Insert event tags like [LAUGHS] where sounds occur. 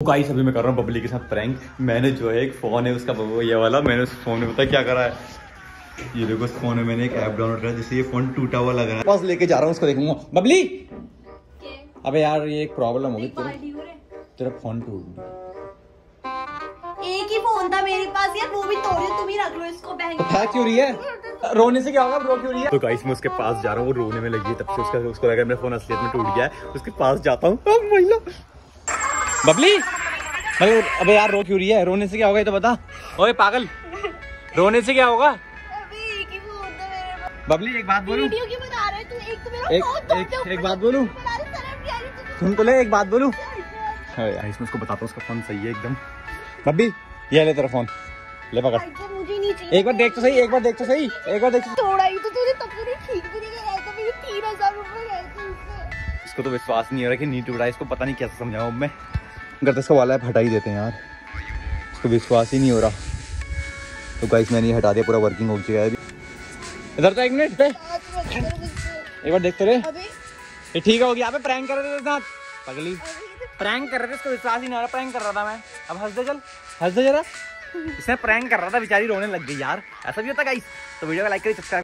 Guys अभी मैं कर रहा हूँ बबली के साथ प्रैंक मैंने जो है एक फ़ोन है उसका वो ये वाला मैंने उस फ़ोन में पता क्या करा है? ये देखो उस फ़ोन में मैंने एक ऐप डाउनलोड करा जिससे ये फ़ोन टूटा हुआ लग रहा है। पास लेके जा रहा हूँ उसको देखूँगा बबली अबे यार ये एक प्रॉब्लम होगी तेरा। तेरा फ़ोन टूट गया। एक ही फ़ोन था मेरे पास यार वो भी तोड़ियो तुम ही रख लो इसको बहन। तो फेंक क्यों रही है? रोने से क्या होगा? रो क्यों रही है? तो गाइस मैं उसके पास जा रहा हूँ वो रोने में लगी है तब से उसका उसको लगा मेरा फ़ोन असलियत में टूट गया है। उसके पास जाता हूँ। महिला! बबली? अरे अबे यार रो क्यों रही है? रोने से क्या होगा ये तो बता। ओए पागल। रोने से क्या होगा? बबली एक बात बोलूँ? तू एक तो एक- एक- बात बोलूँ? सुन तो ले एक बात बोलूँ? इसमें उसको बताता हूँ उसका फ़ोन सही है एकदम। बब्बी ये ले तेरा फ़ोन ले पकड़। तो एक बार देख तो सही एक बार देख तो सही एक बार देख तो तोड़ा ही तो तूने तब तूने ठीक भी नहीं कराया था मेरे तीन हज़ार रुपए गए थे इसको तो विश्वास नहीं हो रहा कि नीट उड़ा इसको पता नहीं कैसे समझाऊं मैं। अगर तो इसका वाला है हटा ही देते हैं यार। इसको विश्वास ही नहीं हो रहा। तो गाइस मैंने हटा दिया पूरा वर्किंग हो चुका है। अभी इधर तो एक मिनट पे। एक बार देखते रहे। ये ठीक हो गया अबे प्रैंक कर रहे थे साथ पगली। प्रैंक कर रहे थे इसको विश्वास ही नहीं हो रहा प्रैंक कर रहा था मैं। अब हंस दे चल हंस दे जरा। [LAUGHS] इसने प्रैंक कर रहा था बेचारी रोने लग गई यार। ऐसा भी होता गाइस तो वीडियो को लाइक करिए सब्सक्राइब